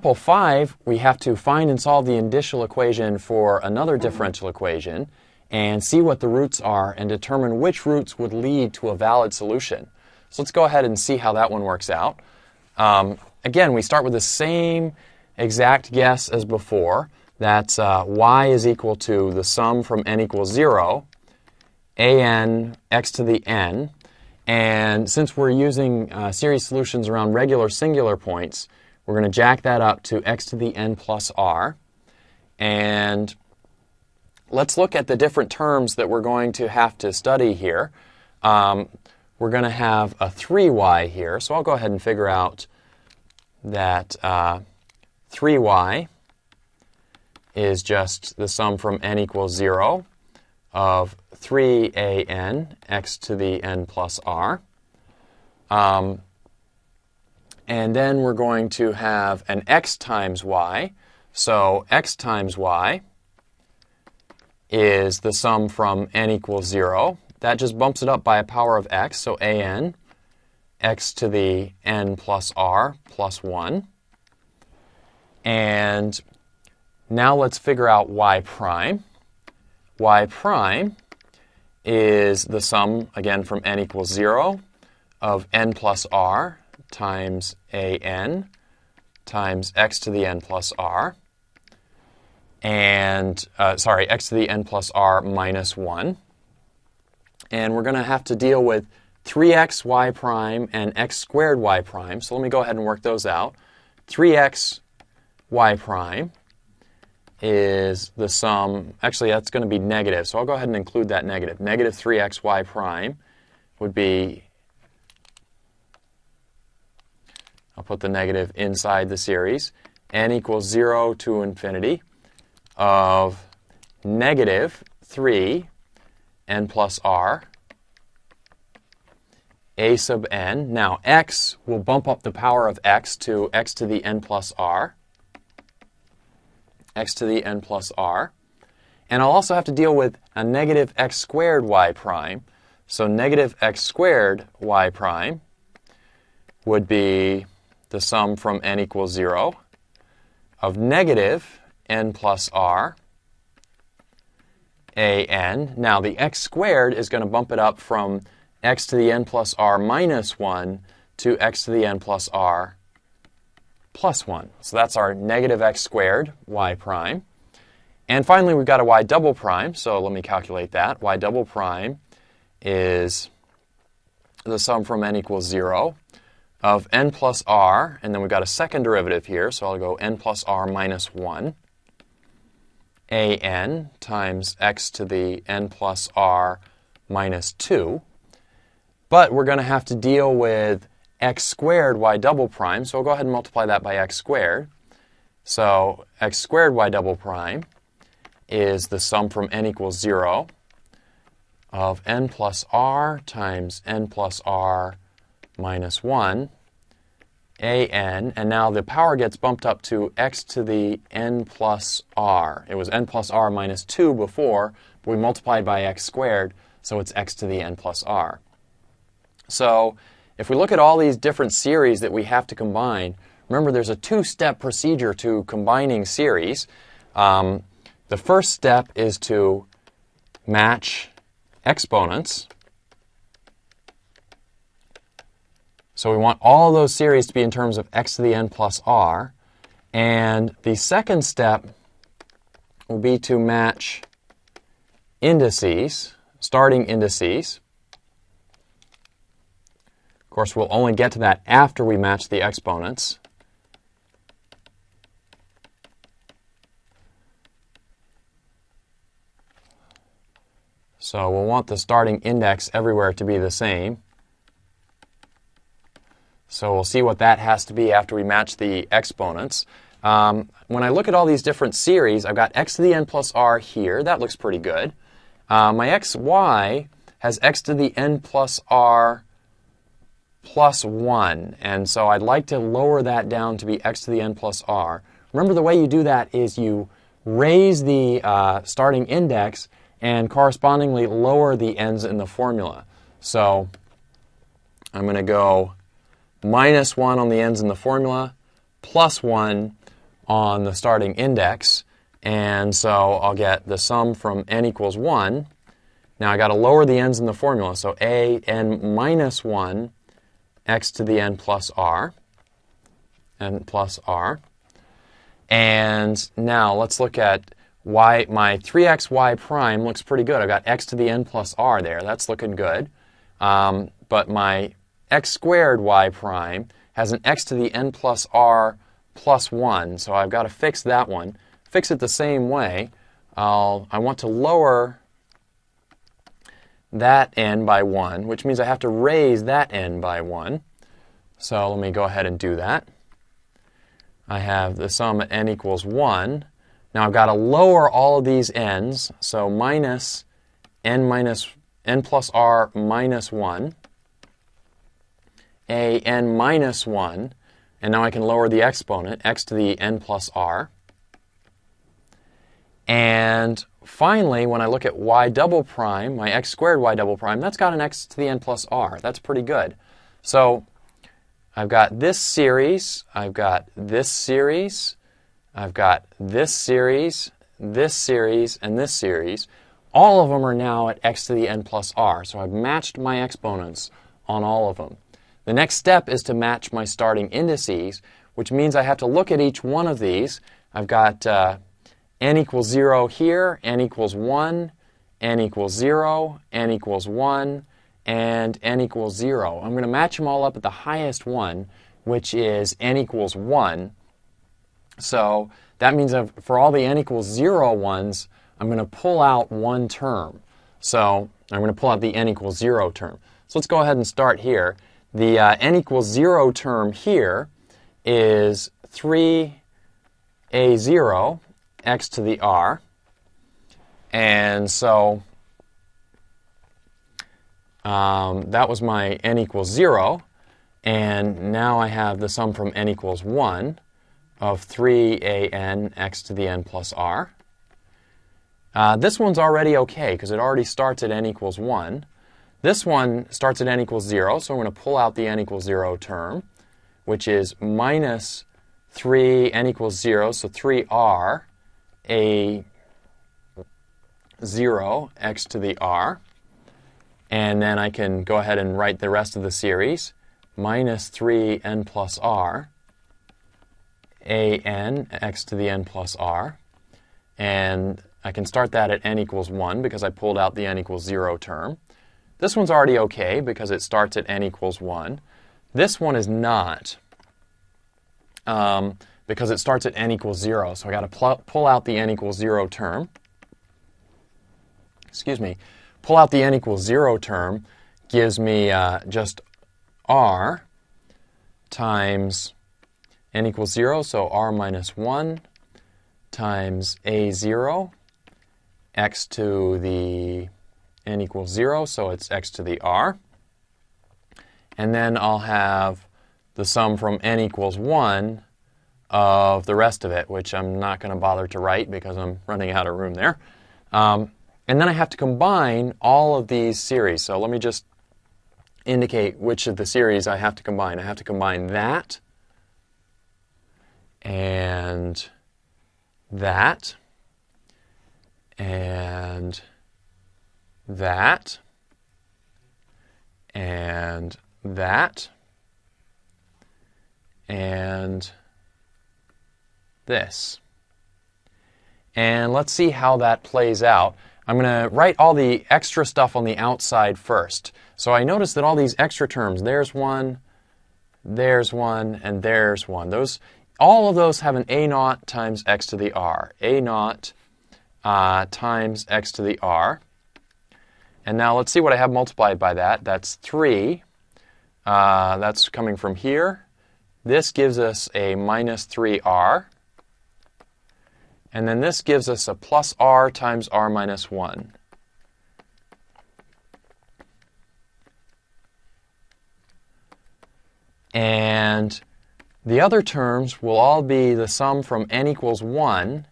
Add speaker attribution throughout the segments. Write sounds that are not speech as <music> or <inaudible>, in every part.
Speaker 1: Example 5, we have to find and solve the indicial equation for another differential equation and see what the roots are and determine which roots would lead to a valid solution. So let's go ahead and see how that one works out. Um, again, we start with the same exact guess as before. That's uh, y is equal to the sum from n equals 0, a n x to the n. And since we're using uh, series solutions around regular singular points, we're going to jack that up to x to the n plus r. And let's look at the different terms that we're going to have to study here. Um, we're going to have a 3y here, so I'll go ahead and figure out that uh, 3y is just the sum from n equals 0 of 3an x to the n plus r. Um, and then we're going to have an x times y. So x times y is the sum from n equals 0. That just bumps it up by a power of x, so a n, x to the n plus r plus 1. And now let's figure out y prime. y prime is the sum, again, from n equals 0 of n plus r times an times x to the n plus r, and uh, sorry, x to the n plus r minus 1. And we're going to have to deal with 3x y prime and x squared y prime. So let me go ahead and work those out. 3x y prime is the sum, actually that's going to be negative, so I'll go ahead and include that negative. Negative 3x y prime would be I'll put the negative inside the series. n equals 0 to infinity of negative 3 n plus r a sub n. Now, x will bump up the power of x to x to the n plus r. x to the n plus r. And I'll also have to deal with a negative x squared y prime. So negative x squared y prime would be the sum from n equals 0 of negative n plus r a n. Now the x squared is going to bump it up from x to the n plus r minus 1 to x to the n plus r plus 1. So that's our negative x squared, y prime. And finally, we've got a y double prime, so let me calculate that. y double prime is the sum from n equals 0 of n plus r, and then we've got a second derivative here, so I'll go n plus r minus 1, an times x to the n plus r minus 2. But we're going to have to deal with x squared y double prime, so I'll go ahead and multiply that by x squared. So x squared y double prime is the sum from n equals 0 of n plus r times n plus r minus 1 an, and now the power gets bumped up to x to the n plus r. It was n plus r minus 2 before, but we multiplied by x squared, so it's x to the n plus r. So if we look at all these different series that we have to combine, remember there's a two-step procedure to combining series. Um, the first step is to match exponents. So we want all those series to be in terms of x to the n plus r. And the second step will be to match indices, starting indices. Of course, we'll only get to that after we match the exponents. So we'll want the starting index everywhere to be the same. So we'll see what that has to be after we match the exponents. Um, when I look at all these different series, I've got x to the n plus r here. That looks pretty good. Uh, my xy has x to the n plus r plus 1. And so I'd like to lower that down to be x to the n plus r. Remember, the way you do that is you raise the uh, starting index and correspondingly lower the n's in the formula. So I'm going to go minus 1 on the ends in the formula, plus 1 on the starting index. And so I'll get the sum from n equals 1. Now i got to lower the n's in the formula. So a n minus 1 x to the n plus r. n plus r. And now let's look at y. My 3xy prime looks pretty good. I've got x to the n plus r there. That's looking good. Um, but my x squared y prime has an x to the n plus r plus 1. So I've got to fix that one fix it the same way. I'll, I want to lower that n by 1, which means I have to raise that n by 1. So let me go ahead and do that. I have the sum at n equals 1. Now I've got to lower all of these n's, so minus n minus n plus r minus 1, a n minus 1, and now I can lower the exponent, x to the n plus r. And finally, when I look at y double prime, my x squared y double prime, that's got an x to the n plus r. That's pretty good. So I've got this series, I've got this series, I've got this series, this series, and this series. All of them are now at x to the n plus r. So I've matched my exponents on all of them. The next step is to match my starting indices, which means I have to look at each one of these. I've got uh, n equals 0 here, n equals 1, n equals 0, n equals 1, and n equals 0. I'm going to match them all up at the highest one, which is n equals 1. So that means for all the n equals 0 ones, I'm going to pull out one term. So I'm going to pull out the n equals 0 term. So let's go ahead and start here. The uh, n equals 0 term here is 3a0 x to the r. And so um, that was my n equals 0. And now I have the sum from n equals 1 of 3an x to the n plus r. Uh, this one's already okay because it already starts at n equals 1. This one starts at n equals 0, so I'm going to pull out the n equals 0 term, which is minus 3 n equals 0, so 3r a 0 x to the r. And then I can go ahead and write the rest of the series. Minus 3 n plus r a n x to the n plus r. And I can start that at n equals 1 because I pulled out the n equals 0 term. This one's already okay because it starts at n equals 1. This one is not. Um, because it starts at n equals 0. So I got to pull out the n equals 0 term. Excuse me. Pull out the n equals 0 term gives me uh, just r times n equals 0, so r minus 1 times a0 x to the n equals 0, so it's x to the r. And then I'll have the sum from n equals 1 of the rest of it, which I'm not going to bother to write because I'm running out of room there. Um, and then I have to combine all of these series. So let me just indicate which of the series I have to combine. I have to combine that and that and that and that and this. And let's see how that plays out. I'm going to write all the extra stuff on the outside first. So I notice that all these extra terms, there's one, there's one, and there's one. Those, all of those have an a naught times x to the r. a naught uh, times x to the r. And now let's see what I have multiplied by that. That's 3. Uh, that's coming from here. This gives us a minus 3r. And then this gives us a plus r times r minus 1. And the other terms will all be the sum from n equals 1,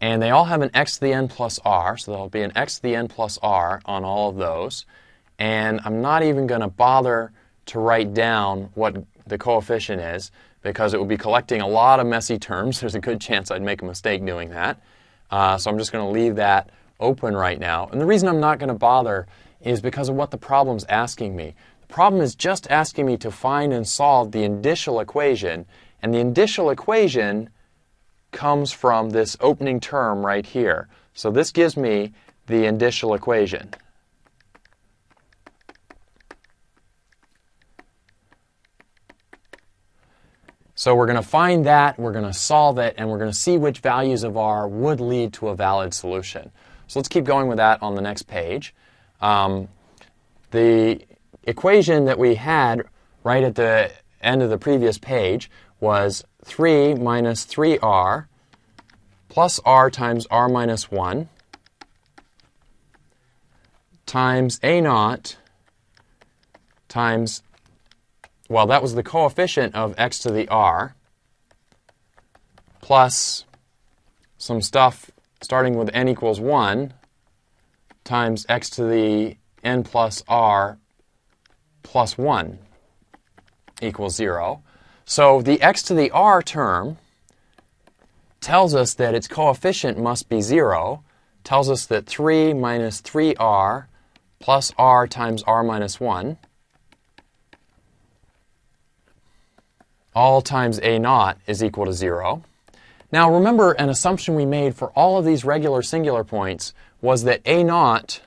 Speaker 1: and they all have an x to the n plus r, so there'll be an x to the n plus r on all of those. And I'm not even going to bother to write down what the coefficient is, because it would be collecting a lot of messy terms. <laughs> There's a good chance I'd make a mistake doing that. Uh, so I'm just going to leave that open right now. And the reason I'm not going to bother is because of what the problem's asking me. The problem is just asking me to find and solve the indicial equation, and the indicial equation comes from this opening term right here. So this gives me the indicial equation. So we're going to find that, we're going to solve it, and we're going to see which values of r would lead to a valid solution. So let's keep going with that on the next page. Um, the equation that we had right at the end of the previous page was 3 minus 3r plus r times r minus 1 times a naught times well, that was the coefficient of x to the r plus some stuff starting with n equals 1 times x to the n plus r plus 1 equals 0. So the x to the r term tells us that its coefficient must be 0, tells us that 3 minus 3r plus r times r minus 1 all times a naught is equal to 0. Now remember an assumption we made for all of these regular singular points was that a naught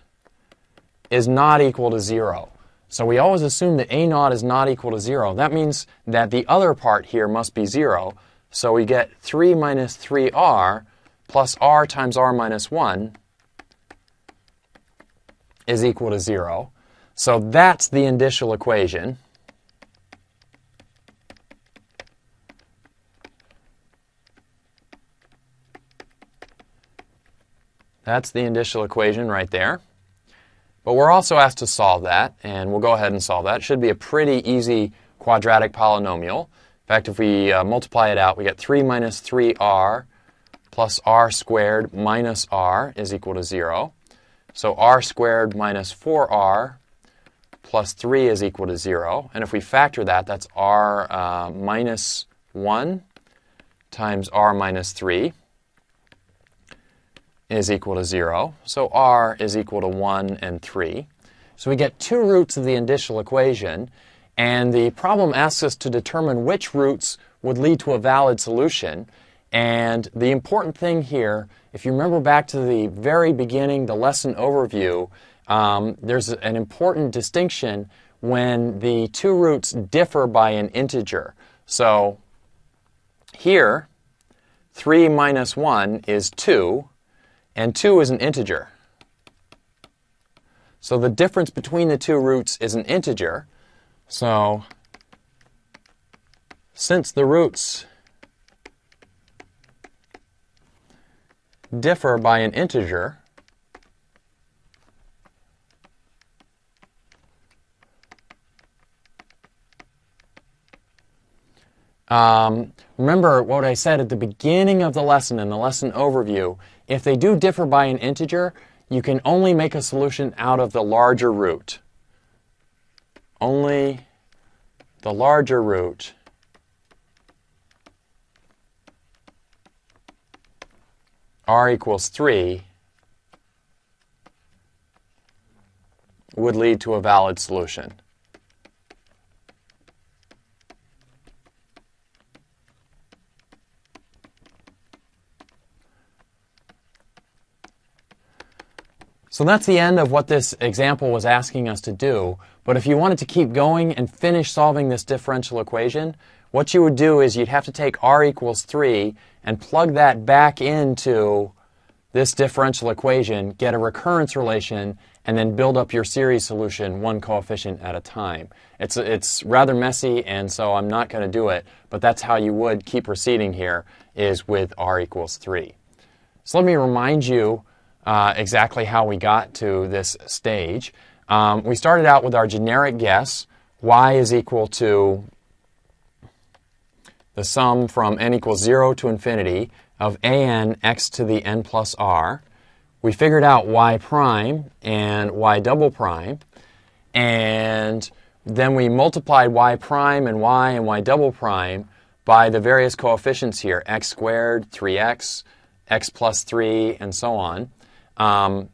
Speaker 1: is not equal to 0. So we always assume that a naught is not equal to 0. That means that the other part here must be 0. So we get 3 minus 3r plus r times r minus 1 is equal to 0. So that's the indicial equation. That's the indicial equation right there. But we're also asked to solve that, and we'll go ahead and solve that. It should be a pretty easy quadratic polynomial. In fact, if we uh, multiply it out, we get 3 minus 3r plus r squared minus r is equal to 0. So r squared minus 4r plus 3 is equal to 0. And if we factor that, that's r uh, minus 1 times r minus 3 is equal to 0. So r is equal to 1 and 3. So we get two roots of the indicial equation, and the problem asks us to determine which roots would lead to a valid solution. And the important thing here, if you remember back to the very beginning, the lesson overview, um, there's an important distinction when the two roots differ by an integer. So here, 3 minus 1 is 2, and 2 is an integer. So the difference between the two roots is an integer. So since the roots differ by an integer, um, remember what I said at the beginning of the lesson in the lesson overview if they do differ by an integer, you can only make a solution out of the larger root. Only the larger root r equals 3 would lead to a valid solution. So that's the end of what this example was asking us to do. But if you wanted to keep going and finish solving this differential equation, what you would do is you'd have to take r equals 3 and plug that back into this differential equation, get a recurrence relation, and then build up your series solution one coefficient at a time. It's, it's rather messy, and so I'm not going to do it, but that's how you would keep proceeding here, is with r equals 3. So let me remind you uh, exactly how we got to this stage. Um, we started out with our generic guess, y is equal to the sum from n equals 0 to infinity of an x to the n plus r. We figured out y prime and y double prime, and then we multiplied y prime and y and y double prime by the various coefficients here x squared, 3x, x plus 3, and so on. Um,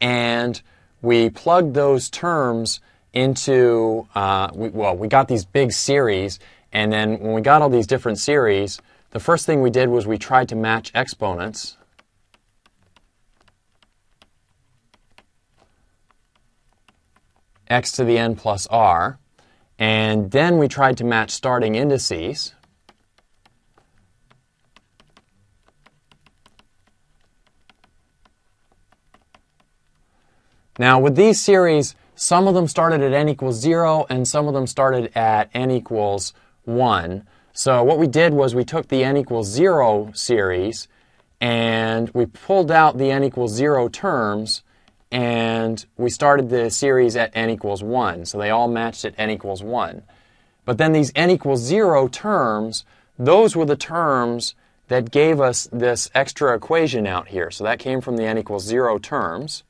Speaker 1: and we plugged those terms into, uh, we, well, we got these big series, and then when we got all these different series, the first thing we did was we tried to match exponents. x to the n plus r. And then we tried to match starting indices. Now, with these series, some of them started at n equals 0, and some of them started at n equals 1. So what we did was we took the n equals 0 series, and we pulled out the n equals 0 terms, and we started the series at n equals 1. So they all matched at n equals 1. But then these n equals 0 terms, those were the terms that gave us this extra equation out here. So that came from the n equals 0 terms.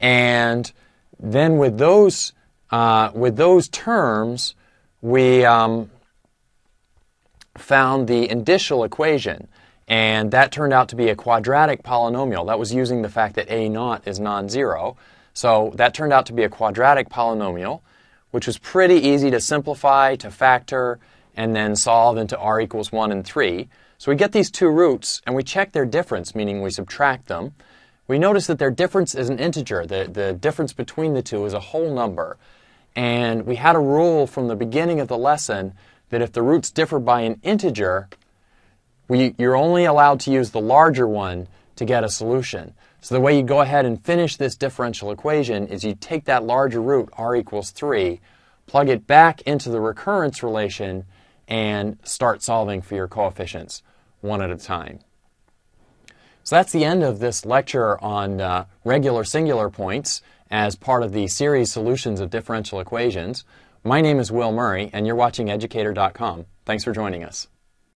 Speaker 1: And then with those, uh, with those terms, we um, found the indicial equation. And that turned out to be a quadratic polynomial. That was using the fact that a naught is non-zero. So that turned out to be a quadratic polynomial, which was pretty easy to simplify, to factor, and then solve into r equals 1 and 3. So we get these two roots, and we check their difference, meaning we subtract them we notice that their difference is an integer. The, the difference between the two is a whole number. And we had a rule from the beginning of the lesson that if the roots differ by an integer, we, you're only allowed to use the larger one to get a solution. So the way you go ahead and finish this differential equation is you take that larger root, r equals 3, plug it back into the recurrence relation, and start solving for your coefficients one at a time. So that's the end of this lecture on uh, regular singular points as part of the series Solutions of Differential Equations. My name is Will Murray, and you're watching Educator.com. Thanks for joining us.